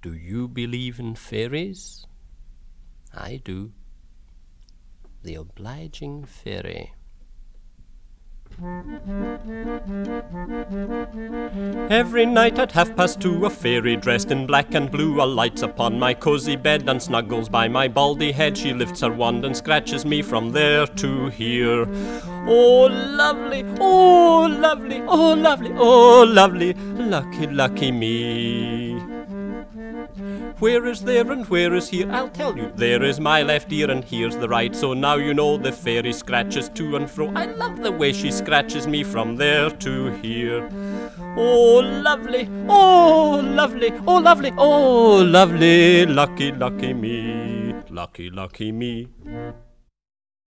Do you believe in fairies? I do. The Obliging Fairy. Every night at half past two, a fairy dressed in black and blue alights upon my cosy bed and snuggles by my baldy head. She lifts her wand and scratches me from there to here. Oh, lovely, oh, lovely, oh, lovely, oh, lovely, lucky, lucky me. Where is there and where is here? I'll tell you. There is my left ear and here's the right. So now you know the fairy scratches to and fro. I love the way she scratches me from there to here. Oh, lovely, oh, lovely, oh, lovely, oh, lovely, lucky, lucky me, lucky, lucky me.